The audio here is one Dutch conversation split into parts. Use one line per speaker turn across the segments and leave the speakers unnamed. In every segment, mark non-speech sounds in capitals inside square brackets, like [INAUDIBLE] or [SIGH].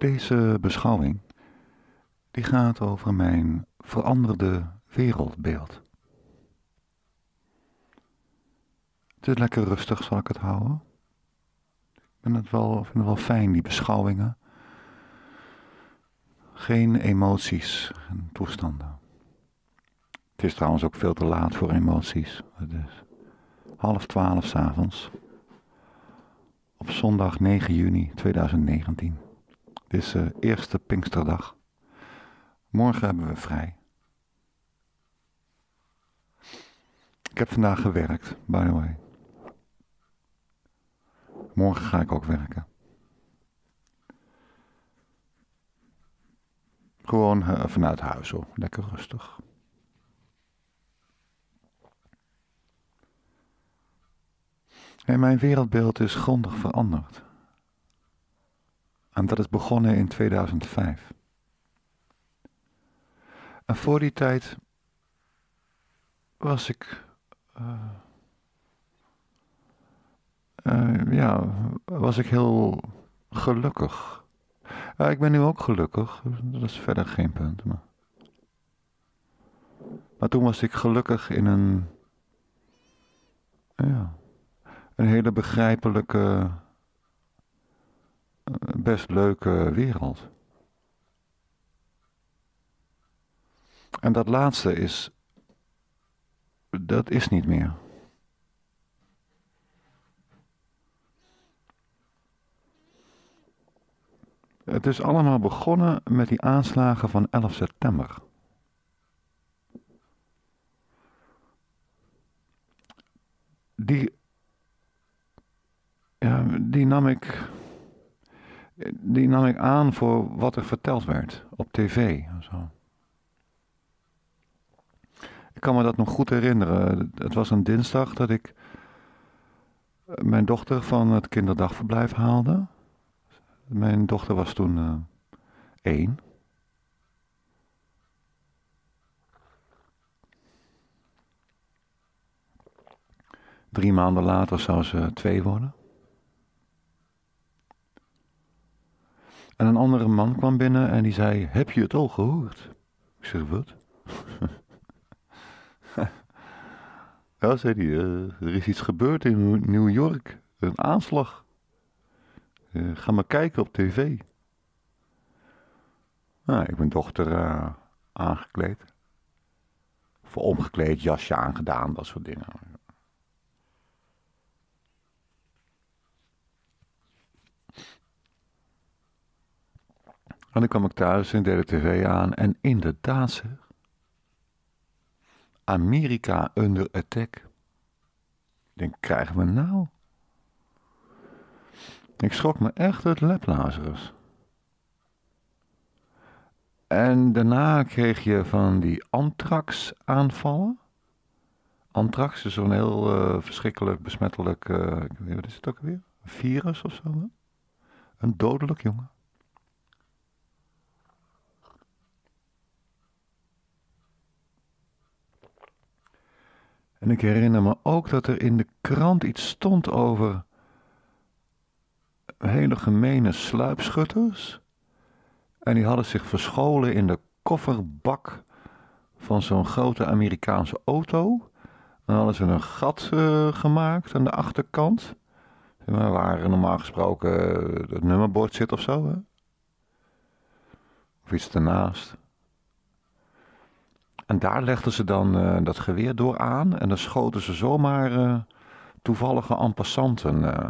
Deze beschouwing die gaat over mijn veranderde wereldbeeld. Het is lekker rustig, zal ik het houden. Ik vind het wel, vind het wel fijn, die beschouwingen. Geen emoties en toestanden. Het is trouwens ook veel te laat voor emoties. Het is half twaalf s'avonds. Op zondag 9 juni 2019. Het is de eerste Pinksterdag. Morgen hebben we vrij. Ik heb vandaag gewerkt, by the way. Morgen ga ik ook werken. Gewoon uh, vanuit huis hoor, lekker rustig. En mijn wereldbeeld is grondig veranderd. Dat is begonnen in 2005. En voor die tijd was ik. Uh, uh, ja, was ik heel gelukkig. Ik ben nu ook gelukkig, dat is verder geen punt. Maar, maar toen was ik gelukkig in een. Ja, een hele begrijpelijke, best leuke wereld. En dat laatste is, dat is niet meer. Het is allemaal begonnen met die aanslagen van 11 september. Die, ja, die nam ik, die nam ik aan voor wat er verteld werd op tv zo. Ik kan me dat nog goed herinneren. Het was een dinsdag dat ik mijn dochter van het kinderdagverblijf haalde. Mijn dochter was toen uh, één. Drie maanden later zou ze twee worden. En een andere man kwam binnen en die zei: Heb je het al gehoord? Ik zeg: Wat? [LAUGHS] ja, zei hij: uh, Er is iets gebeurd in New York. Een aanslag. Uh, ga maar kijken op tv. Nou, ik ben dochter uh, aangekleed. Voor omgekleed, jasje aangedaan, dat soort dingen. En dan kwam ik thuis en deed de tv aan en inderdaad zeg. Amerika under attack. Denk, krijgen we nou? Ik schrok me echt het leplazerus. En daarna kreeg je van die anthrax aanvallen. Anthrax is zo'n heel uh, verschrikkelijk besmettelijk, uh, wat is het ook weer? Virus of zo? Een dodelijk jongen. En ik herinner me ook dat er in de krant iets stond over hele gemene sluipschutters. En die hadden zich verscholen in de kofferbak van zo'n grote Amerikaanse auto. Dan hadden ze een gat uh, gemaakt aan de achterkant. Waar normaal gesproken het nummerbord zit of zo. Hè? Of iets ernaast. En daar legden ze dan uh, dat geweer door aan. En dan schoten ze zomaar uh, toevallige ampassanten uh,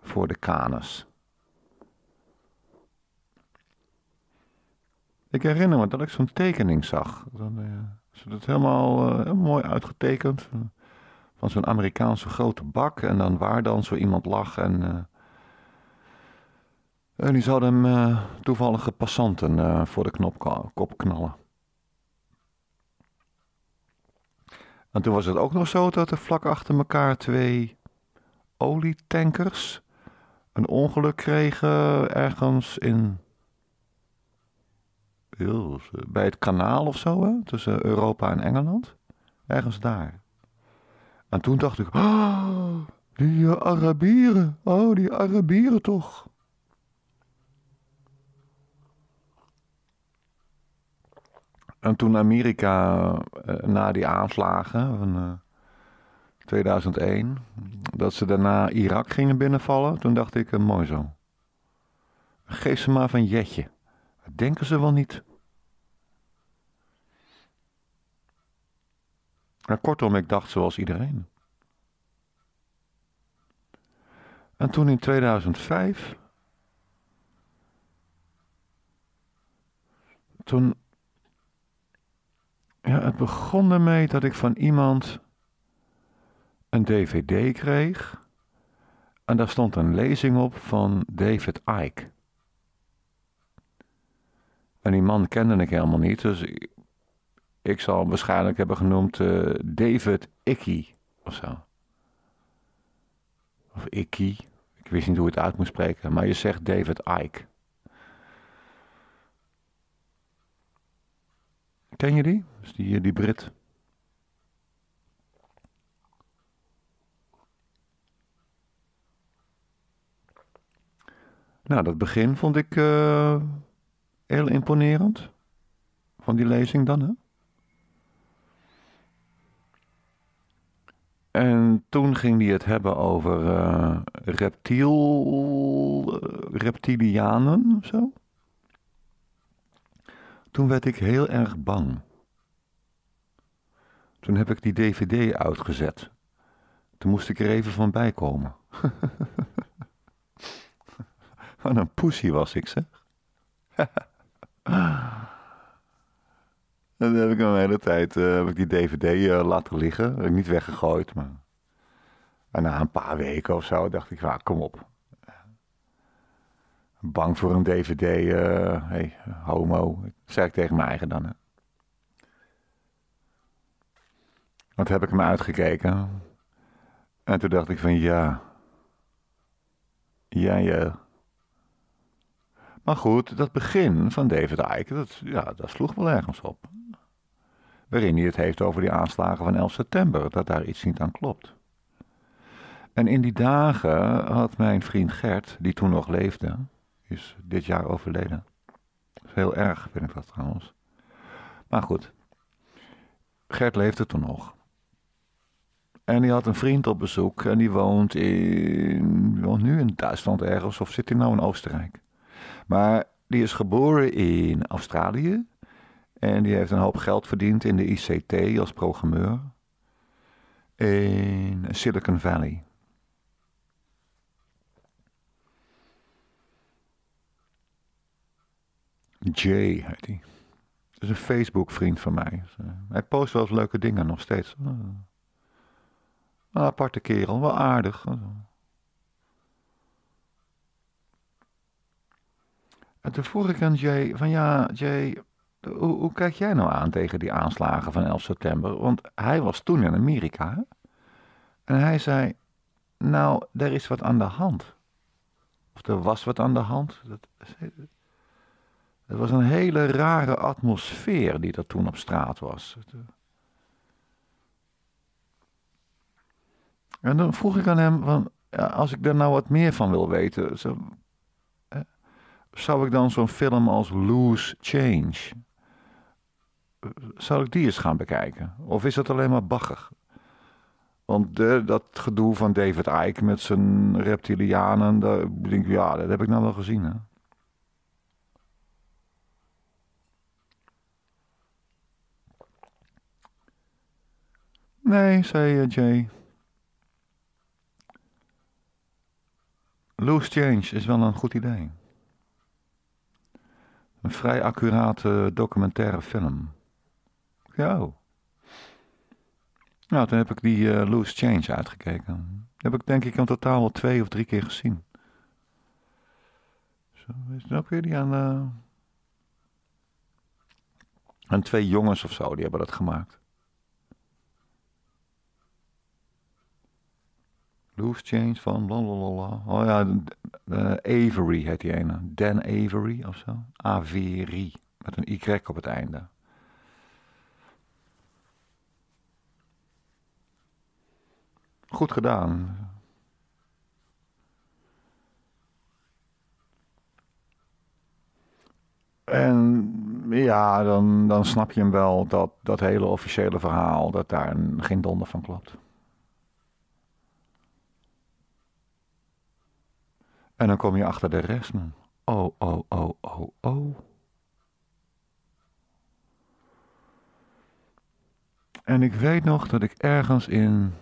voor de kanus. Ik herinner me dat ik zo'n tekening zag. Dan, ze het helemaal mooi uitgetekend. Van zo'n Amerikaanse grote bak. En dan waar dan zo iemand lag. En, en die zouden hem toevallige passanten voor de knop, kop knallen. En toen was het ook nog zo dat er vlak achter elkaar twee olietankers een ongeluk kregen ergens in. bij het kanaal of zo, hè? tussen Europa en Engeland. Ergens daar. En toen dacht ik, oh, die Arabieren, oh, die Arabieren toch. En toen Amerika uh, na die aanslagen van 2001, dat ze daarna Irak gingen binnenvallen, toen dacht ik, mooi zo. Geef ze maar van Jetje. Denken ze wel niet. Maar kortom, ik dacht zoals iedereen. En toen in 2005. Toen. Ja, het begon ermee dat ik van iemand een DVD kreeg. En daar stond een lezing op van David Icke. En die man kende ik helemaal niet, dus ik, zal hem waarschijnlijk hebben genoemd uh, David Icky of zo. Of Icky. Ik wist niet hoe het uit moest spreken, maar je zegt David Icke. Ken je die? Dus die, die Brit. Nou, dat begin vond ik uh, heel imponerend. Van die lezing dan, hè? En toen ging hij het hebben over uh, reptiel, reptilianen of zo. Toen werd ik heel erg bang. Toen heb ik die dvd uitgezet. Toen moest ik er even van bij komen. [LAUGHS] Wat een poesie was ik, zeg. [LAUGHS] Dan heb ik een hele tijd uh, heb ik die dvd eh, laten liggen. Heb ik niet weggegooid, maar... En na een paar weken of zo dacht ik, ja, kom op. Bang voor een dvd, uh, eh, hey, homo. Dat zei ik tegen mijn eigen dan, hè. Wat heb ik me uitgekeken. En toen dacht ik van, ja... Ja, ja... Maar goed, dat begin van David Icke, dat, ja, dat sloeg wel ergens op. Waarin hij het heeft over die aanslagen van 11 september, dat daar iets niet aan klopt. En in die dagen had mijn vriend Gert, die toen nog leefde, is dit jaar overleden. heel erg, vind ik dat trouwens. Maar goed, Gert leefde toen nog. En die had een vriend op bezoek en die woont in, woont nu in Duitsland ergens of zit hij nou in Oostenrijk. Maar die is geboren in Australië. En die heeft een hoop geld verdiend in de ICT als programmeur. In Silicon Valley. Jay heet hij. Dat is een Facebook vriend van mij. Hij post wel eens leuke dingen nog steeds. Een aparte kerel, wel aardig. En toen vroeg ik aan Jay, van ja, Jay, hoe, hoe, kijk jij nou aan tegen die aanslagen van 11 september? Want hij was toen in Amerika. En hij zei, nou, er is wat aan de hand. Of er was wat aan de hand. Dat, het was een hele rare atmosfeer die er toen op straat was. En dan vroeg ik aan hem, van, ja, als ik daar nou wat meer van wil weten, zo, zou ik dan zo'n film als Loose Change, zou ik die eens gaan bekijken? Of is dat alleen maar bagger? Want dat gedoe van David Icke met zijn reptilianen, daar denk ik, ja, dat heb ik nou wel gezien. Hè? Nee, zei uh, Jay. Loose Change is wel een goed idee. Een vrij accurate documentaire film. Ja. Nou, toen heb ik die uh, Loose Change uitgekeken. Heb ik denk ik in totaal al twee of drie keer gezien. Zo, is het ook weer die aan... En twee jongens of zo, die hebben dat gemaakt. Loose Change van blablabla. Oh ja, uh, Avery heet die ene. Dan Avery of zo. Avery. Met een Y op het einde. Goed gedaan. En ja, dan, dan snap je hem wel dat dat hele officiële verhaal, dat daar geen donder van klopt. En dan kom je achter de rest, man. Oh, oh, oh, oh, oh. En ik weet nog dat ik ergens in.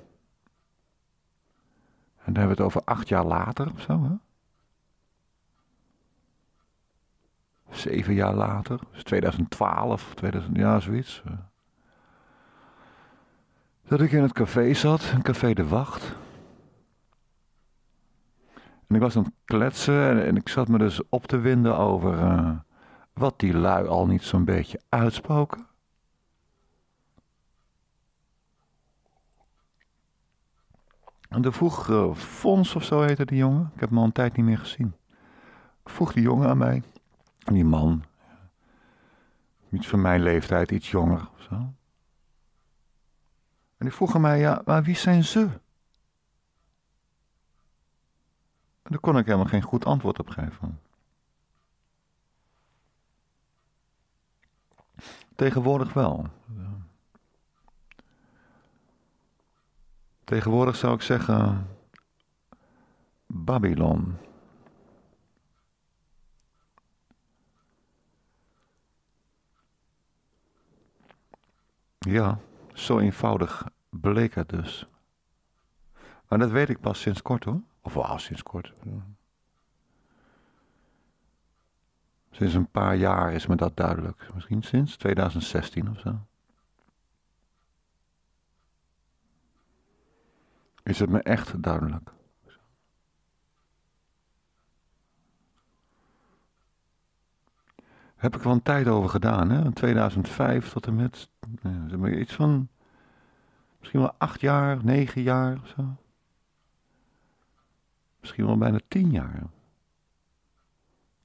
En dan hebben we het over acht jaar later of zo, hè? Zeven jaar later, dus 2012, 2000, ja, zoiets. Dat ik in het café zat, een café De Wacht. En ik was aan het kletsen en, ik zat me dus op te winden over uh, wat die lui al niet zo'n beetje uitspoken. En de vroeg uh, Fons of zo heette die jongen. Ik heb hem al een tijd niet meer gezien. Vroeg die jongen aan mij. Die man. Iets van mijn leeftijd, iets jonger of zo. En die vroeg aan mij, ja, maar wie zijn ze? En daar kon ik helemaal geen goed antwoord op geven. Tegenwoordig wel. Tegenwoordig zou ik zeggen Babylon. Ja, zo eenvoudig bleek het dus. Maar dat weet ik pas sinds kort hoor. Of wel sinds kort. Sinds een paar jaar is me dat duidelijk. Misschien sinds 2016 of zo. Is het me echt duidelijk. Heb ik wel een tijd over gedaan, hè? 2005 tot en met. Iets van. Misschien wel acht jaar, negen jaar of zo. Misschien wel bijna tien jaar.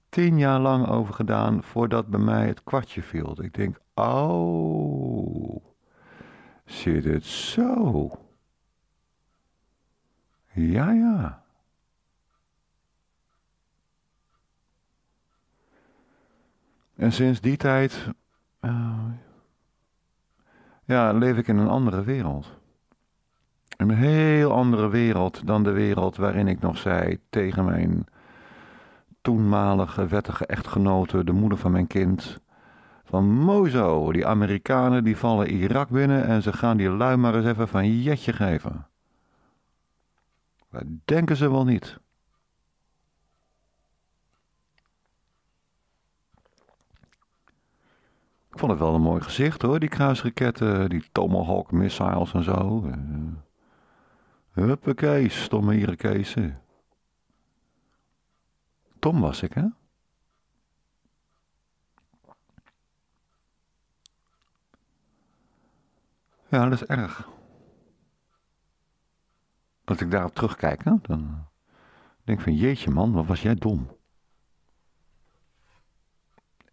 Tien jaar lang over gedaan voordat bij mij het kwartje viel. Ik denk, oh, zit het zo? Ja, ja. En sinds die tijd, uh, ja, leef ik in een andere wereld. Een heel andere wereld dan de wereld waarin ik nog zei tegen mijn toenmalige wettige echtgenote, de moeder van mijn kind. Van mozo, die Amerikanen die vallen Irak binnen en ze gaan die lui maar eens even van jetje geven. Dat denken ze wel niet. Ik vond het wel een mooi gezicht hoor, die kruisraketten, die Tomahawk missiles en zo. Huppakee, stomme Irakezen. Tom was ik, hè? Ja, dat is erg. Als ik daarop terugkijk, hè, dan denk ik van jeetje man, wat was jij dom.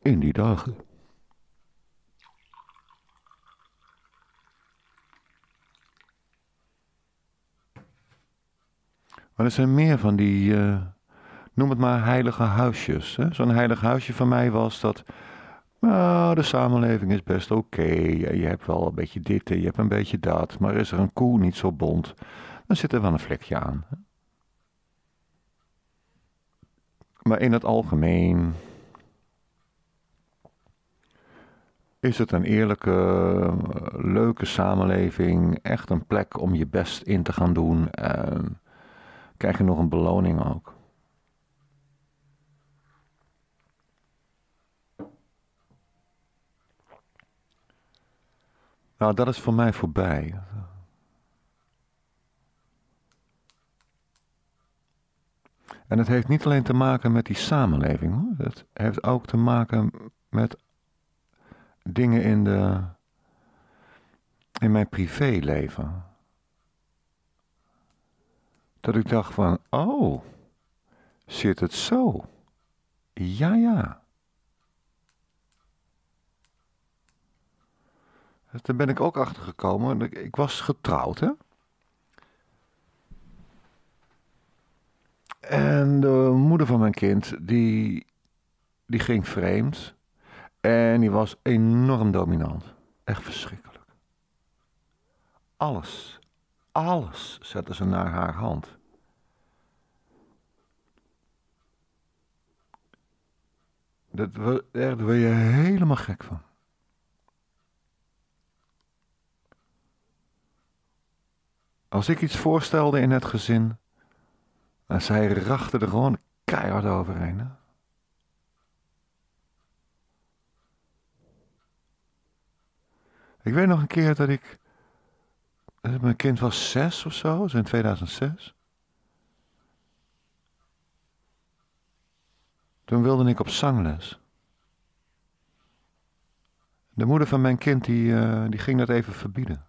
In die dagen. Maar er zijn meer van die, uh, noem het maar heilige huisjes. Zo'n heilig huisje van mij was dat, nou, de samenleving is best oké. Je hebt wel een beetje dit en je hebt een beetje dat. Maar is er een koe niet zo bont, dan zit er wel een vlekje aan. Maar in het algemeen is het een eerlijke, leuke samenleving. Echt een plek om je best in te gaan doen. En krijg je nog een beloning ook. Nou, dat is voor mij voorbij. En het heeft niet alleen te maken met die samenleving, hoor. het heeft ook te maken met dingen in, de, in mijn privéleven. Dat ik dacht van, oh, zit het zo? Ja, ja. Daar ben ik ook achter gekomen. Ik was getrouwd, hè? En de moeder van mijn kind, die, die ging vreemd. En die was enorm dominant. Echt verschrikkelijk. Alles, alles zette ze naar haar hand. Dat, daar word je helemaal gek van. Als ik iets voorstelde in het gezin, en zij rachten er gewoon keihard overheen. Hè? Ik weet nog een keer dat ik. Mijn kind was zes of zo, dus in 2006. Toen wilde ik op zangles. De moeder van mijn kind die, uh, die ging dat even verbieden.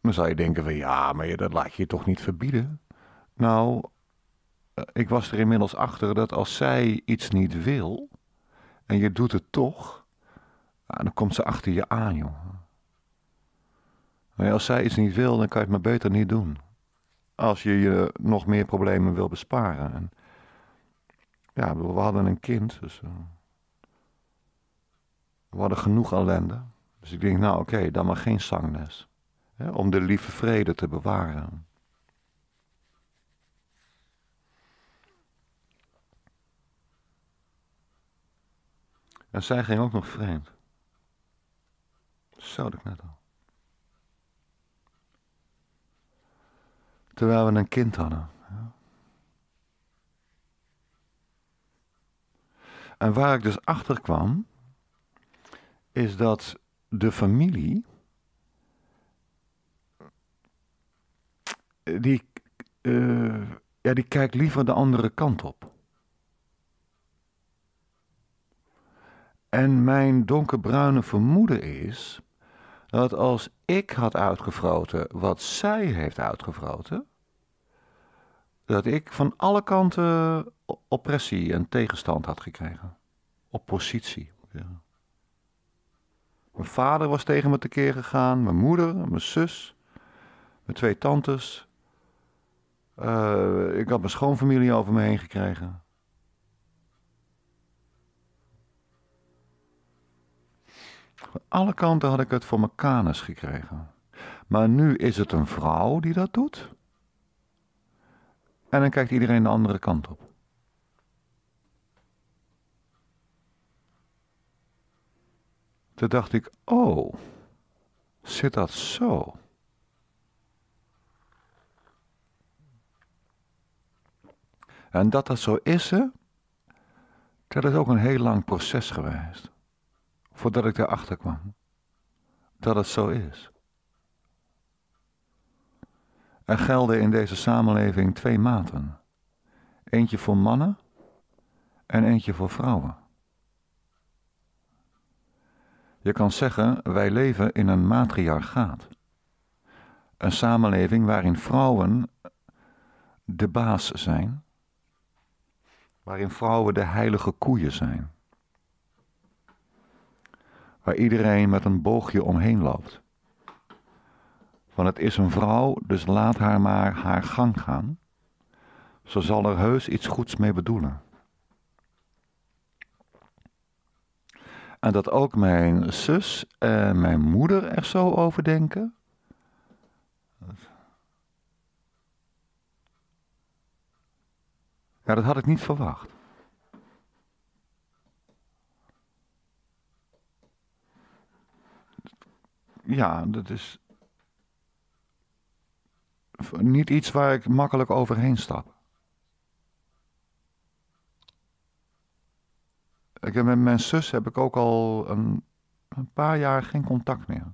Dan zou je denken van ja, maar dat laat je toch niet verbieden. Nou, eh, ik was er inmiddels achter dat als zij iets niet wil en je doet het toch, dan komt ze achter je aan, joh. Maar als zij iets niet wil, dan kan je het maar beter niet doen. Als je je nog meer problemen wil besparen. En ja, we hadden een kind, dus uh, we hadden genoeg ellende. Dus ik denk, nou oké, dan maar geen zangles om de lieve vrede te bewaren. En zij ging ook nog vreemd. Zo ik net al. Terwijl we een kind hadden. En waar ik dus achter kwam, is dat de familie die, uh, ja, die kijkt liever de andere kant op. En mijn donkerbruine vermoeden is dat als ik had uitgevroten wat zij heeft uitgevroten, dat ik van alle kanten oppressie en tegenstand had gekregen. Oppositie. Ja. Mijn vader was tegen me tekeer gegaan, mijn moeder, mijn zus, mijn twee tantes, uh, ik had mijn schoonfamilie over me heen gekregen. Van alle kanten had ik het voor mijn kanus gekregen. Maar nu is het een vrouw die dat doet. En dan kijkt iedereen de andere kant op. Toen dacht ik, oh, zit dat zo? En dat dat zo is, hè, dat is ook een heel lang proces geweest. Voordat ik erachter kwam. Dat het zo is. Er gelden in deze samenleving twee maten. Eentje voor mannen en eentje voor vrouwen. Je kan zeggen, wij leven in een matriarchaat. Een samenleving waarin vrouwen de baas zijn waarin vrouwen de heilige koeien zijn. Waar iedereen met een boogje omheen loopt. Van het is een vrouw, dus laat haar maar haar gang gaan. Ze zal er heus iets goeds mee bedoelen. En dat ook mijn zus en mijn moeder er zo over denken. Ja, dat had ik niet verwacht. Ja, dat is niet iets waar ik makkelijk overheen stap. Ik met mijn zus heb ik ook al een, een paar jaar geen contact meer.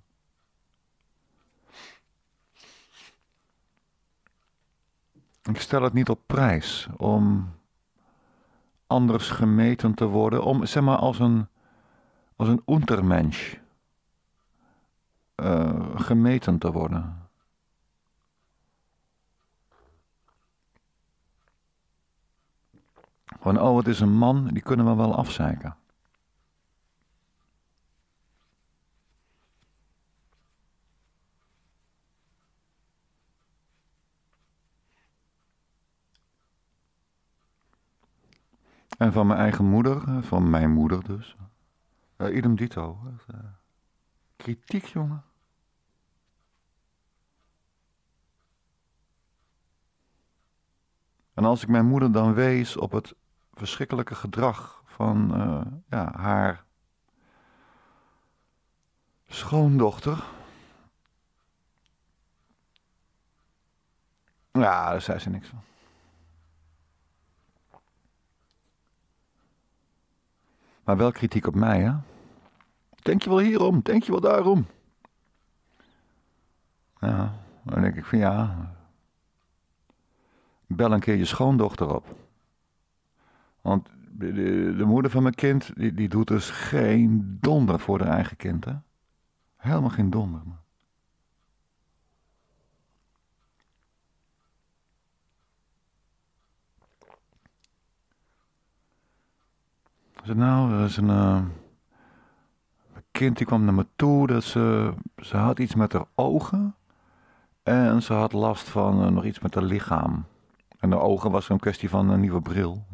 Ik stel het niet op prijs om anders gemeten te worden, om zeg maar als een, als een untermensch uh, gemeten te worden. Van, oh, het is een man, die kunnen we wel afzeiken. En van mijn eigen moeder, van mijn moeder dus. Uh, idem dito. Uh, kritiek, jongen. En als ik mijn moeder dan wees op het verschrikkelijke gedrag van uh, ja, haar schoondochter. Ja, daar zei ze niks van. Maar wel kritiek op mij, hè? Denk je wel hierom? Denk je wel daarom? Ja, dan denk ik van ja. Bel een keer je schoondochter op. Want de, de moeder van mijn kind, die, die doet dus geen donder voor haar eigen kind, hè? Helemaal geen donder. Man. Nou, er is een, uh, kind die kwam naar me toe dat ze, ze had iets met haar ogen en ze had last van uh, nog iets met haar lichaam. En de ogen was een kwestie van een nieuwe bril.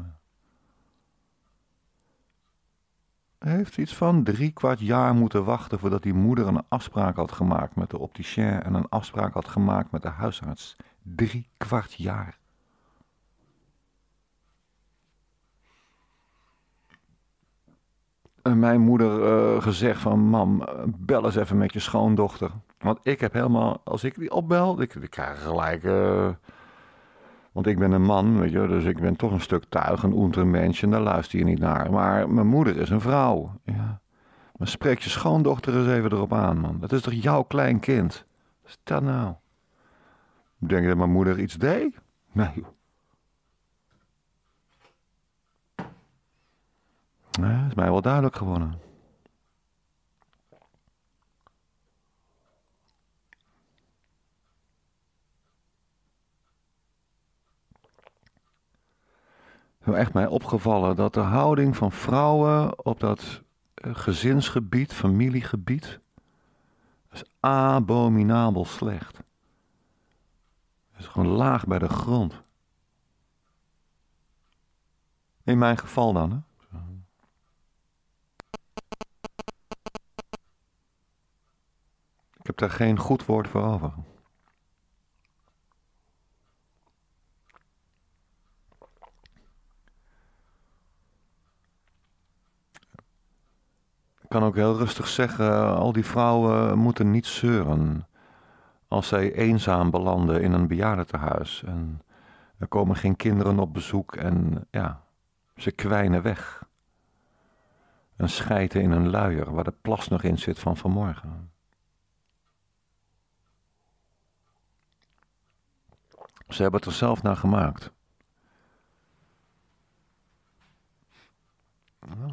Heeft iets van drie kwart jaar moeten wachten voordat die moeder een afspraak had gemaakt met de opticien en een afspraak had gemaakt met de huisarts. Drie kwart jaar. En mijn moeder uh, gezegd van, mam, bel eens even met je schoondochter. Want ik heb helemaal, als ik die opbel, ik, ik krijg gelijk... Uh, want ik ben een man, weet je, dus ik ben toch een stuk tuig, een untermens en daar luister je niet naar. Maar mijn moeder is een vrouw. Ja. Maar spreek je schoondochter eens even erop aan, man. Dat is toch jouw klein kind? Dat nou? Denk je dat mijn moeder iets deed? Nee, Nee, is mij wel duidelijk geworden. Echt mij opgevallen dat de houding van vrouwen op dat eh, gezinsgebied, familiegebied, is abominabel slecht. Het is gewoon laag bij de grond. In mijn geval dan, hè? Ik heb daar geen goed woord voor over. Kan ook heel rustig zeggen, al die vrouwen moeten niet zeuren als zij eenzaam belanden in een bejaardentehuis en er komen geen kinderen op bezoek en ja, ze kwijnen weg. En schijten in een luier waar de plas nog in zit van vanmorgen. Ze hebben het er zelf naar gemaakt.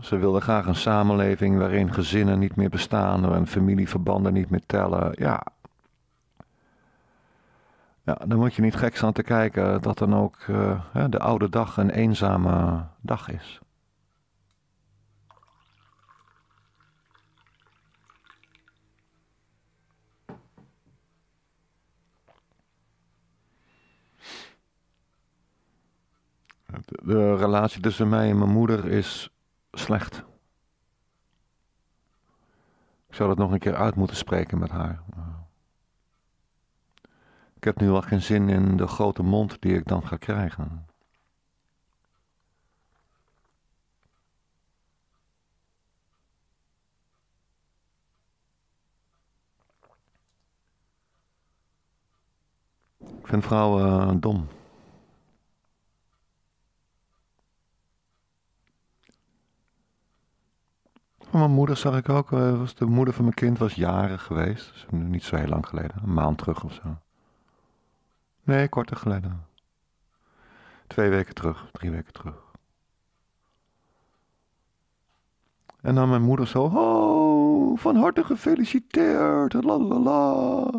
Ze wilden graag een samenleving waarin gezinnen niet meer bestaan en familieverbanden niet meer tellen. Ja. ja, dan moet je niet gek staan te kijken dat dan ook uh, de oude dag een eenzame dag is. De relatie tussen mij en mijn moeder is slecht. Ik zou dat nog een keer uit moeten spreken met haar. Ik heb nu al geen zin in de grote mond die ik dan ga krijgen. Ik vind vrouwen uh, dom. Mijn moeder zag ik ook. Eh, was de moeder van mijn kind was jaren geweest. Dus niet zo heel lang geleden. Een maand terug of zo. Nee, korter geleden. Twee weken terug, drie weken terug. En dan mijn moeder zo, oh, van harte gefeliciteerd, la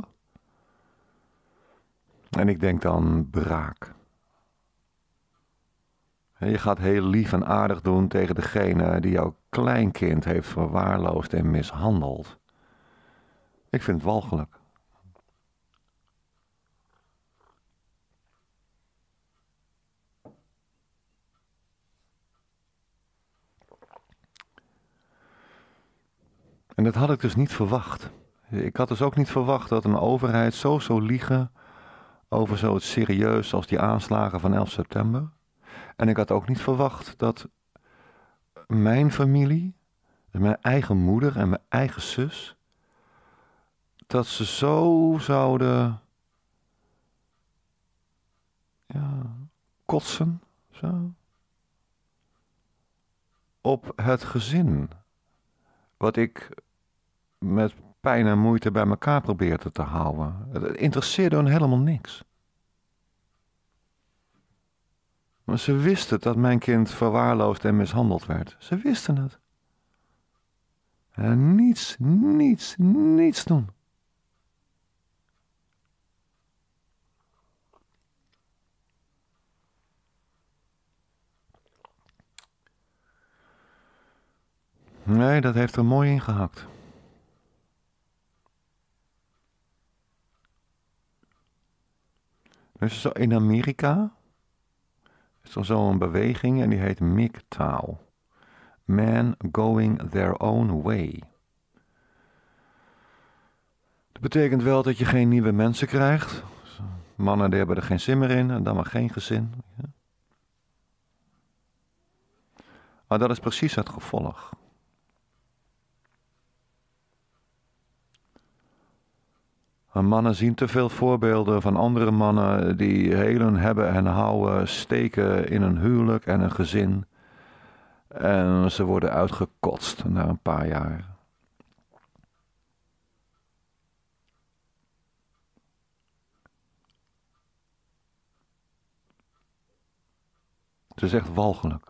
En ik denk dan, braak. En je gaat heel lief en aardig doen tegen degene die jouw kleinkind heeft verwaarloosd en mishandeld. Ik vind het walgelijk. En dat had ik dus niet verwacht. Ik had dus ook niet verwacht dat een overheid zo zou liegen over zoiets serieus als die aanslagen van 11 september. En ik had ook niet verwacht dat mijn familie, mijn eigen moeder en mijn eigen zus, dat ze zo zouden ja, kotsen zo, op het gezin. Wat ik met pijn en moeite bij elkaar probeerde te houden. Het interesseerde hen helemaal niks. Maar ze wisten dat mijn kind verwaarloosd en mishandeld werd. Ze wisten het. En niets, niets, niets doen. Nee, dat heeft er mooi ingehakt. Dus in Amerika zo'n beweging en die heet MGTOW. Man Going Their Own Way. Dat betekent wel dat je geen nieuwe mensen krijgt. Mannen die hebben er geen zin meer in en dan maar geen gezin. Maar dat is precies het gevolg. Mannen zien te veel voorbeelden van andere mannen die helen hebben en houden, steken in een huwelijk en een gezin. En ze worden uitgekotst na een paar jaar. Het is echt walgelijk.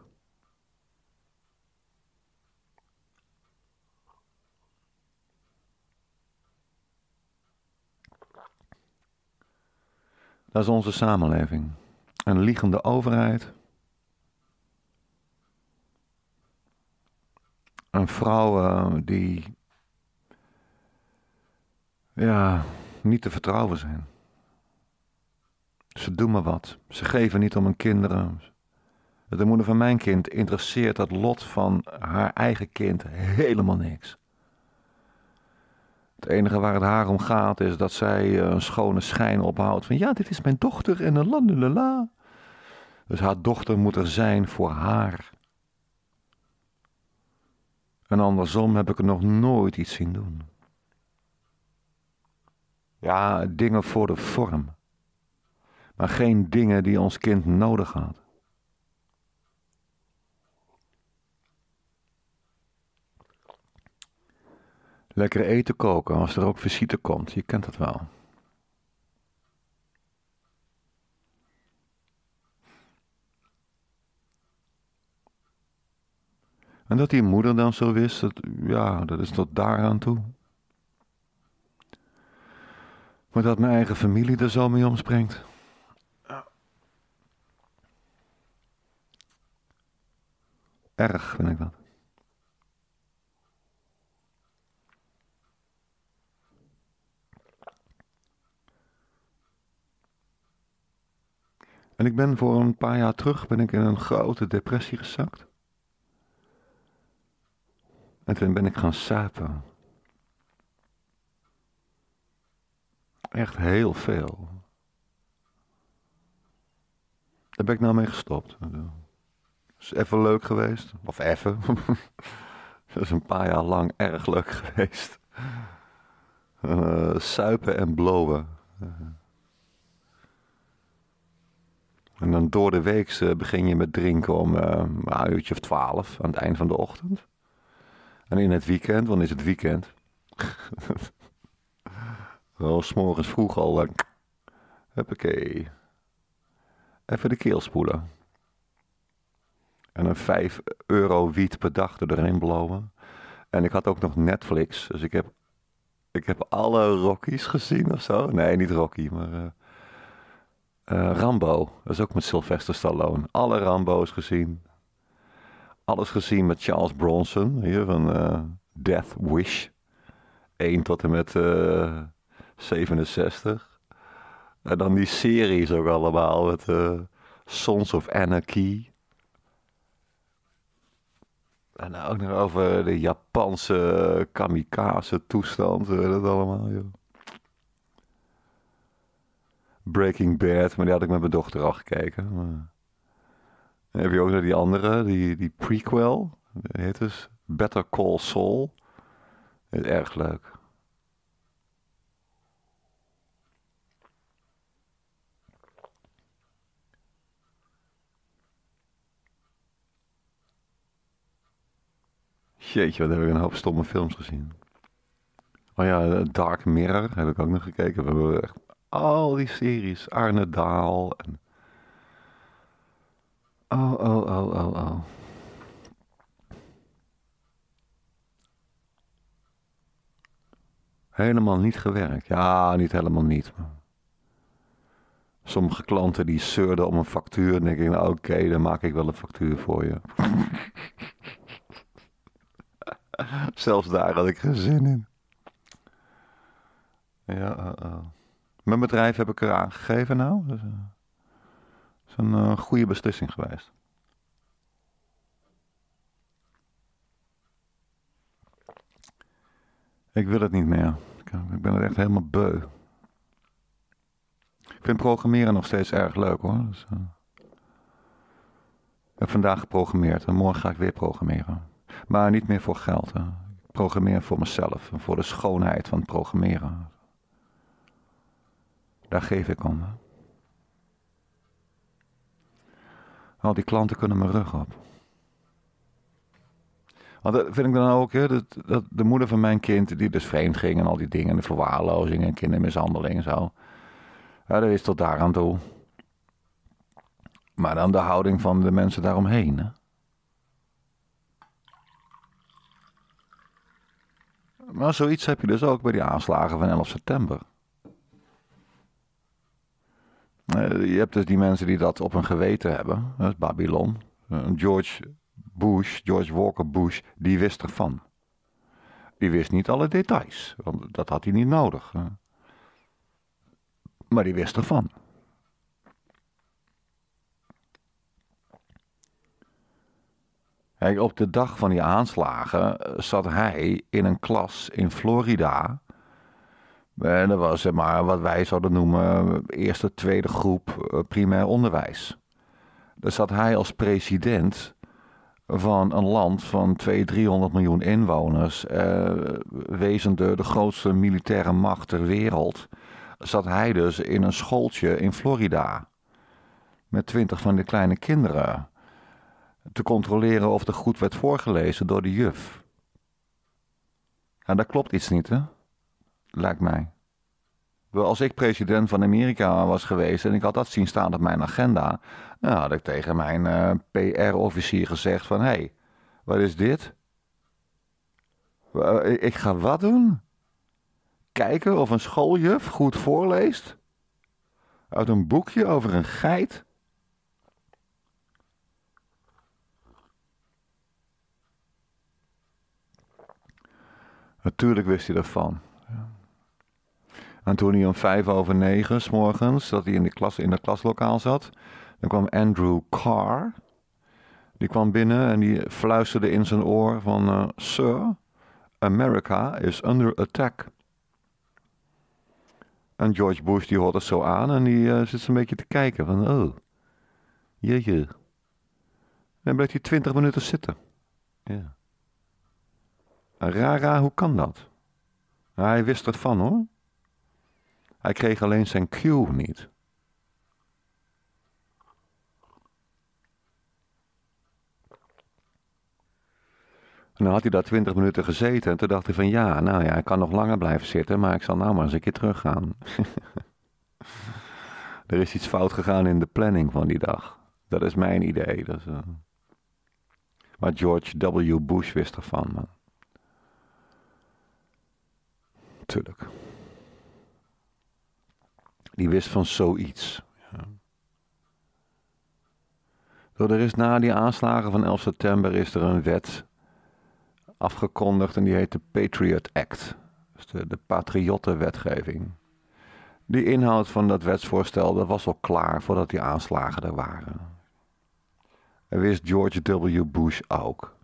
Dat is onze samenleving. Een liegende overheid. Een vrouw uh, die ja, niet te vertrouwen zijn. Ze doen maar wat. Ze geven niet om hun kinderen. De moeder van mijn kind interesseert dat lot van haar eigen kind helemaal niks. Het enige waar het haar om gaat is dat zij eh, een schone schijn ophoudt van ja, dit is mijn dochter en la la Dus haar dochter moet er zijn voor haar. En andersom heb ik er nog nooit iets zien doen. Ja, dingen voor de vorm. Maar geen dingen die ons kind nodig had. Lekker eten koken als er ook visite komt. Je kent het wel. En dat die moeder dan zo wist, dat, ja, dat is tot daaraan toe. Maar dat mijn eigen familie er zo mee omspringt. Erg vind ik dat. En ik ben voor een paar jaar terug ben ik in een grote depressie gezakt. En toen ben ik gaan suipen. Echt heel veel. Daar ben ik nou mee gestopt. Is even leuk geweest. Of even. [LAUGHS] Dat is een paar jaar lang erg leuk geweest. Uh, suipen en blowen. En dan door de week eh, begin je met drinken om uh, een uurtje of twaalf aan het eind van de ochtend. En in het weekend, want is het weekend. [LAUGHS] Wel, s'morgens vroeg al. Uh, huppakee. Even de keel spoelen. En een 5 euro wiet per dag er doorheen blowen. En ik had ook nog Netflix. Dus ik heb, ik heb alle Rockies gezien of zo. Nee, niet Rocky, maar Rambo, dat is ook met Sylvester Stallone. Alle Rambo's gezien. Alles gezien met Charles Bronson, hier van uh, Death Wish. 1 tot en met uh, eh, 67. En dan die series ook allemaal met Sons of Anarchy. En ook nog over de Japanse kamikaze toestand. Dat allemaal, joh. Breaking Bad, maar die had ik met mijn dochter al gekeken. Maar... Heb je ook nog die andere, die, die prequel. Dat heet dus Better Call Saul. Is erg leuk. Jeetje, wat heb ik een hoop stomme films gezien. Oh ja, Dark Mirror heb ik ook nog gekeken. We hebben echt al die series. Arne Daal. En... Oh, oh, oh, oh, oh. Helemaal niet gewerkt. Ja, niet helemaal niet. Sommige klanten die zeurden om een factuur. En denk ik, nou oké, dan maak ik wel een factuur voor je. [LAUGHS] Zelfs daar had ik geen zin in. Ja, uh, uh. Mijn bedrijf heb ik eraan gegeven nou. Dus, uh, is een uh, goede beslissing geweest. Ik wil het niet meer. Ik ben er echt helemaal beu. Ik vind programmeren nog steeds erg leuk hoor. Dus, ik heb vandaag geprogrammeerd en morgen ga ik weer programmeren. Maar niet meer voor geld. Hè. Ik programmeer voor mezelf en voor de schoonheid van programmeren. Daar geef ik om. Al die klanten kunnen mijn rug op. Want dat vind ik dan ook, hè, dat, dat de moeder van mijn kind, die dus vreemd ging en al die dingen, de verwaarlozing en kindermishandeling en zo. Ja, dat is tot daar aan toe. Maar dan de houding van de mensen daaromheen. Hè? Maar zoiets heb je dus ook bij die aanslagen van 11 september. Eh, je hebt dus die mensen die dat op hun geweten hebben. Dat is Babylon. Eh, George Bush, George Walker Bush, die wist ervan. Die wist niet alle details, want dat had hij niet nodig. Maar die wist ervan. Kijk, op de dag van die aanslagen eh, zat hij in een klas in Florida. En dat was zeg maar wat wij zouden noemen eerste, tweede groep eh, primair onderwijs. Daar zat hij als president van een land van 200, 300 miljoen inwoners, eh, wezende de grootste militaire macht ter wereld, zat hij dus in een schooltje in Florida. Met twintig van die kleine kinderen te controleren of er goed werd voorgelezen door de juf. En daar klopt iets niet, hè? Lijkt mij. Als ik president van Amerika was geweest en ik had dat zien staan op mijn agenda, dan had ik tegen mijn eh, PR-officier gezegd van, hé, hey, wat is dit? Ik ga wat doen? Kijken of een schooljuf goed voorleest? Uit een boekje over een geit? Natuurlijk wist hij ervan. En toen hij om vijf over negen s morgens, dat hij in, de klas, in het klaslokaal zat, dan kwam Andrew Carr. Die kwam binnen en die fluisterde in zijn oor van... Uh, Sir, America is under attack. En George Bush die hoort het zo aan en die uh, zit een beetje te kijken van... Oh, jeetje. Dan blijft hij twintig minuten zitten. Ja. Rara, hoe kan dat? Hij wist het van hoor. Hij kreeg alleen zijn cue niet. En dan had hij daar twintig minuten gezeten en toen dacht hij van ja, nou ja, ik kan nog langer blijven zitten, maar ik zal nou maar eens een keer teruggaan. [LAUGHS] er is iets fout gegaan in de planning van die dag. Dat is mijn idee. Dat is, uh... Maar George W. Bush wist ervan. Man. Tuurlijk. Die wist van zoiets. Ja. er is na die aanslagen van 11 september is er een wet afgekondigd en die heet de Patriot Act. Dus de, de patriottenwetgeving. Die inhoud van dat wetsvoorstel dat was al klaar voordat die aanslagen er waren. En wist George W. Bush ook.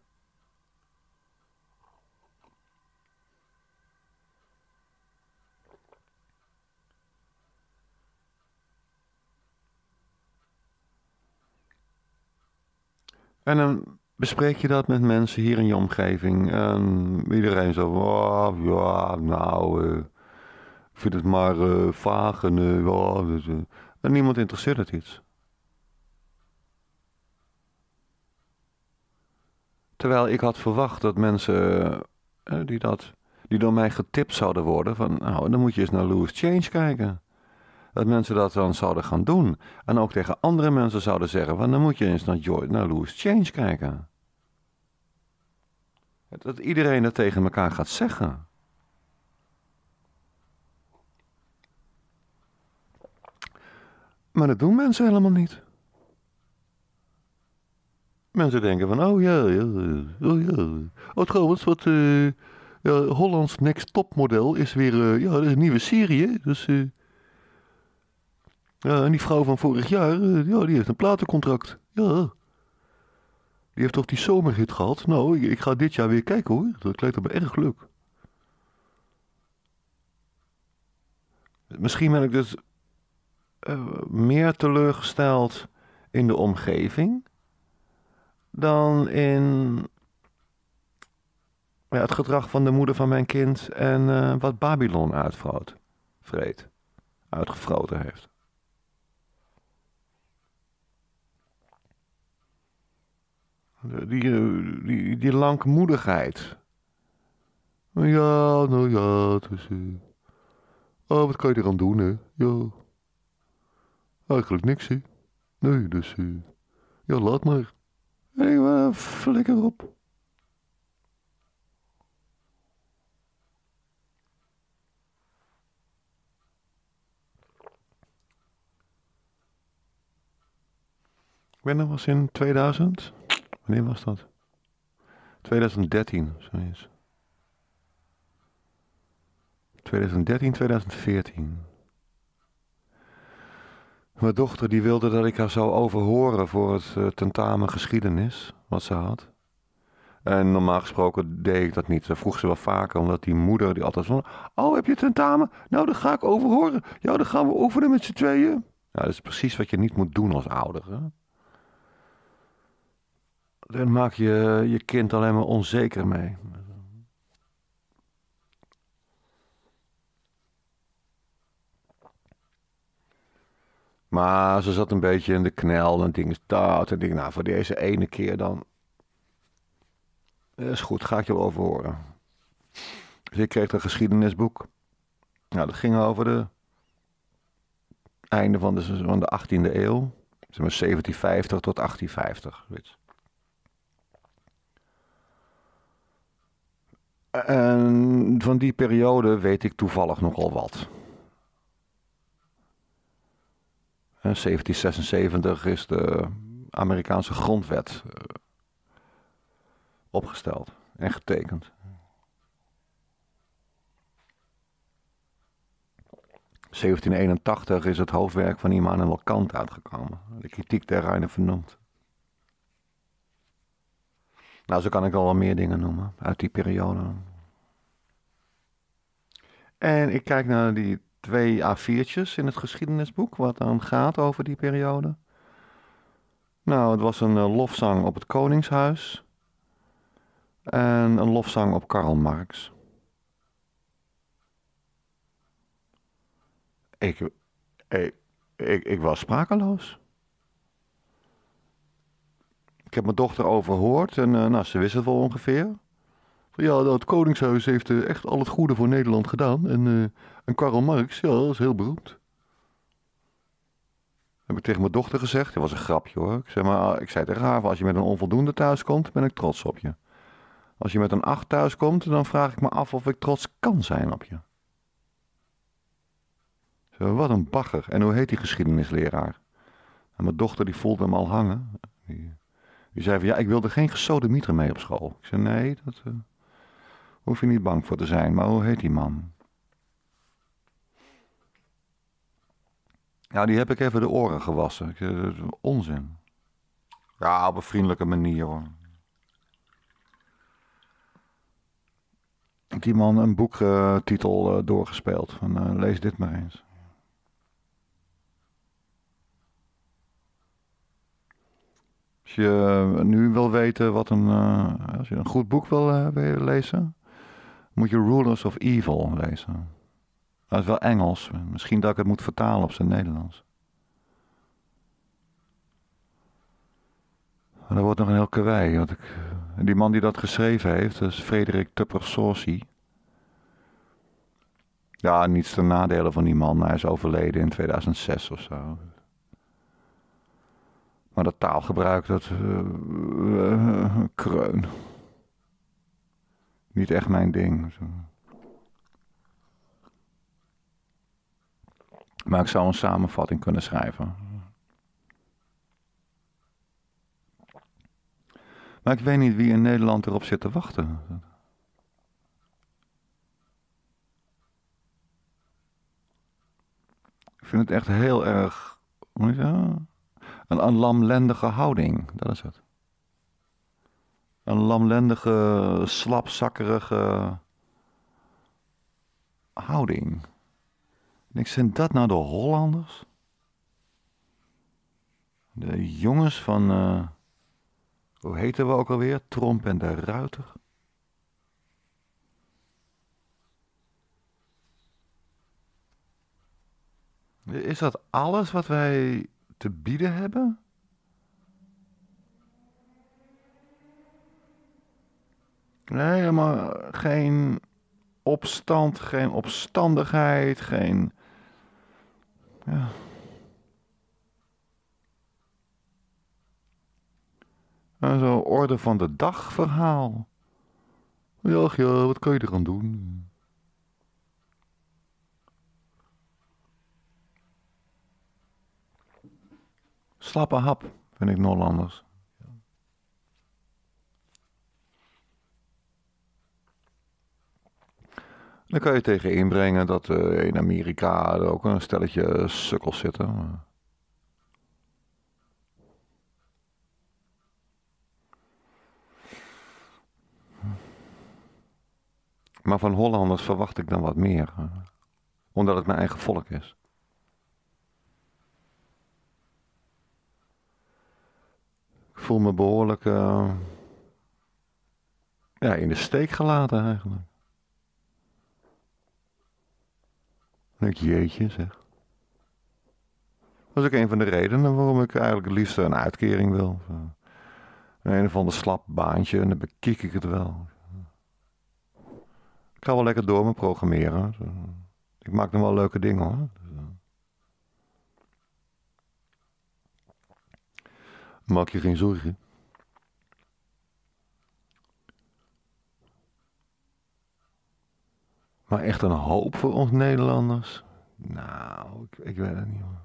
En dan bespreek je dat met mensen hier in je omgeving. En iedereen zo oh, ja, nou, ik vind het maar uh, vaag en, ja, dus, en niemand interesseert het iets. Terwijl ik had verwacht dat mensen die, dat, die door mij getipt zouden worden, van nou, dan moet je eens naar Loose Change kijken. Dat mensen dat dan zouden gaan doen. En ook tegen andere mensen zouden zeggen, van dan moet je eens naar, Joy, naar Loose Change kijken. Dat iedereen dat tegen elkaar gaat zeggen. Maar dat doen mensen helemaal niet. Mensen denken van, oh ja, ja, oh ja. Oh trouwens, wat ja, Hollands Next Top model is weer, uh, ja, een nieuwe serie, Dus, uh, ja, en die vrouw van vorig jaar, ja, die heeft een platencontract. Ja. Die heeft toch die zomerhit gehad? Nou, ik, ik ga dit jaar weer kijken hoor. Dat lijkt me erg leuk. Misschien ben ik dus meer teleurgesteld in de omgeving dan in ja, het gedrag van de moeder van mijn kind en uh, wat Babylon uitvroot, vreet, uitgefroten heeft. Die, eh, die, die langmoedigheid. Ja, nou ja, dus, oh, wat kan je eraan doen, hè? Ja. Eigenlijk niks, hè? Nee, dus, uh, ja, laat maar. Ik uh, flikker op. Wanneer was in 2000? Wanneer was dat? 2013 of zoiets. 2013, 2014. Mijn dochter die wilde dat ik haar zou overhoren voor het uh, tentamen geschiedenis wat ze had. En normaal gesproken deed ik dat niet. Dat vroeg ze wel vaker, omdat die moeder die altijd van... Oh, heb je tentamen? Nou, dan ga ik overhoren. Ja, dan gaan we oefenen met z'n tweeën. Ja, dat is precies wat je niet moet doen als ouder. Hè? Dan maak je je kind alleen maar onzeker mee. Maar ze zat een beetje in de knel en ding dat. En ik, nou, voor deze ene keer dan. Is goed, ga ik je wel over horen. Dus ik kreeg een geschiedenisboek. Nou, dat ging over de einde van de, van de 18e eeuw. Zeg maar 1750 tot 1850. Weet En van die periode weet ik toevallig nogal wat. 1776 is de Amerikaanse grondwet eh, opgesteld en getekend. 1781 is het hoofdwerk van Immanuel Kant uitgekomen. De kritiek der Reine vernoemd. Nou, zo kan ik al wel meer dingen noemen uit die periode. En ik kijk naar die twee A4'tjes in het geschiedenisboek, wat dan gaat over die periode. Nou, het was een uh, lofzang op het Koningshuis en een lofzang op Karl Marx. Ik, ik, ik, ik was sprakeloos. Ik heb mijn dochter overhoord en uh, nou, ze wist het wel ongeveer. Ja, het Koningshuis heeft uh, echt al het goede voor Nederland gedaan. En, uh, en Karl Marx, ja, dat is heel beroemd. Heb ik tegen mijn dochter gezegd. Dat was een grapje hoor. Ik, zeg maar, ah, ik zei tegen haar, als je met een onvoldoende thuis komt, ben ik trots op je. Als je met een acht thuis komt, dan vraag ik me af of ik trots kan zijn op je. Wat een bagger. En hoe heet die geschiedenisleraar? En mijn dochter die voelde hem al hangen. Die, die zei van, ja, ik wilde geen gesodemieter mee op school. Ik zei, nee, dat... Uh, Hoef je niet bang voor te zijn, maar hoe heet die man? Ja, die heb ik even de oren gewassen. Ik zeg, onzin. Ja, op een vriendelijke manier hoor. Ik die man een boektitel uh, doorgespeeld. Van, uh, lees dit maar eens. Je nu wil weten wat een. Uh, als je een goed boek wil, wil lezen, moet je Rulers of Evil lezen. Dat is wel Engels. Misschien dat ik het moet vertalen op zijn Nederlands. Dat wordt nog een heel kwei. Want ik, die man die dat geschreven heeft, dat is Frederik Tupper Sorcy. Ja, niets ten nadele van die man. Hij is overleden in 2006 of zo. Maar dat taalgebruik, dat... Uh, kreun. Niet echt mijn ding. Maar ik zou een samenvatting kunnen schrijven. Maar ik weet niet wie in Nederland erop zit te wachten. Ik vind het echt heel erg. Hoe dat? Een, lamlendige houding, dat is het. Een lamlendige, slapzakkerige houding. En ik zijn dat nou de Hollanders? De jongens van, uh, hoe heten we ook alweer? Tromp en de Ruiter. Is dat alles wat wij te bieden hebben? Nee, helemaal geen opstand, geen opstandigheid, geen. Ja. Zo'n orde van de dag verhaal. Ja, ja, wat kan je er gaan doen? Slappe hap, vind ik Nollanders. Dan kan je tegen inbrengen dat uh, in Amerika er ook een stelletje sukkels zitten. Maar van Hollanders verwacht ik dan wat meer. Omdat het mijn eigen volk is. Voel me behoorlijk uh, ja, in de steek gelaten eigenlijk. Ik jeetje zeg. Dat is ook een van de redenen waarom ik eigenlijk het liefst een uitkering wil. Een of ander slap baantje en dan bekijk ik het wel. Ik ga wel lekker door me programmeren. Ik maak nog wel leuke dingen hoor. Maak je geen zorgen. Maar echt een hoop voor ons Nederlanders? Nou, ik, ik weet het niet hoor.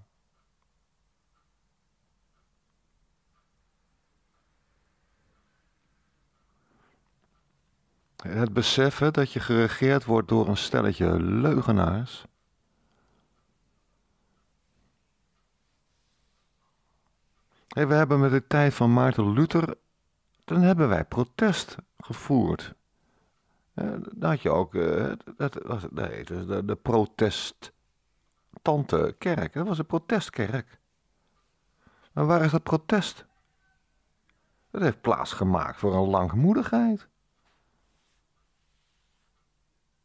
Het beseffen dat je geregeerd wordt door een stelletje leugenaars. We hebben met de tijd van Maarten Luther, dan hebben wij protest gevoerd. Dan had je ook, uh, dat was, nee, dus de, de protestante kerk. Dat was een protestkerk. Maar waar is dat protest? Dat heeft plaatsgemaakt voor een langmoedigheid.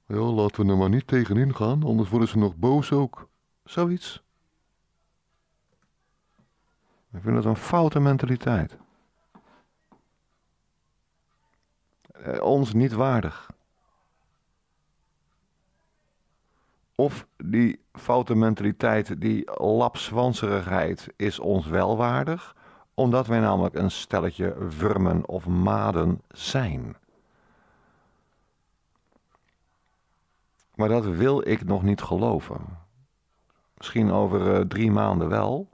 Ja, laten we er maar niet tegenin gaan, anders worden ze nog boos ook. Zoiets. Ik vind dat een foute mentaliteit. Eh, ons niet waardig. Of die foute mentaliteit, die lapswanserigheid is ons wel waardig, omdat wij namelijk een stelletje vermen of maden zijn. Maar dat wil ik nog niet geloven. Misschien over uh, drie maanden wel.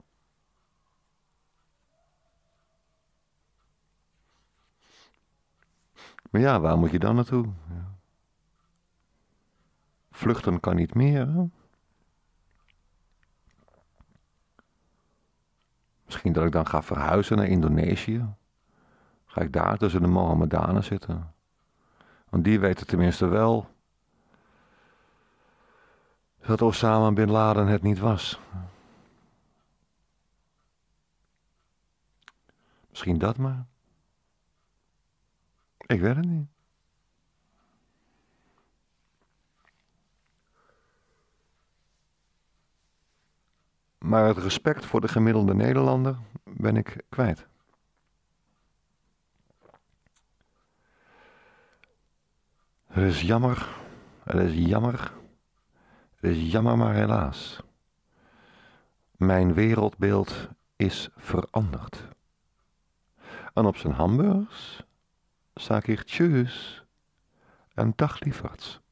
Maar ja, waar moet je dan naartoe? Vluchten kan niet meer. Misschien dat ik dan ga verhuizen naar Indonesië. Ga ik daar tussen de Mohammedanen zitten. Want die weten tenminste wel dat Osama Bin Laden het niet was. Misschien dat maar. Ik weet het niet. Maar het respect voor de gemiddelde Nederlander ben ik kwijt. Het is jammer, het is jammer, het is jammer maar helaas. Mijn wereldbeeld is veranderd. En op zijn hamburgers zag ik tjus en dag lieverds.